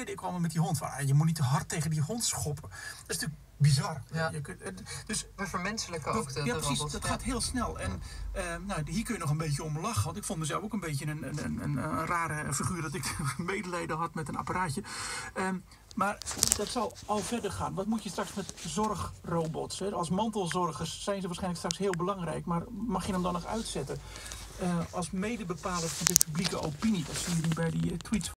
ik allemaal met die hond. Van, je moet niet te hard tegen die hond schoppen. Dat is natuurlijk bizar. Ja. Je kunt, het- dus We vermenselijken ook de, ja, precies. Dat gaat heel snel. En eh, nou, hier kun je nog een beetje om lachen. Want ik vond mezelf ook een beetje een, een, een, een, rare figuur dat ik medelijden had met een apparaatje. Ehm, maar dat zal al verder gaan. Wat moet je straks met zorgrobots? Hè? Als mantelzorgers zijn ze waarschijnlijk straks heel belangrijk. Maar mag je hem dan nog uitzetten? Eh, als medebepaler van de publieke opinie. Dat zie je nu bij die uh, tweets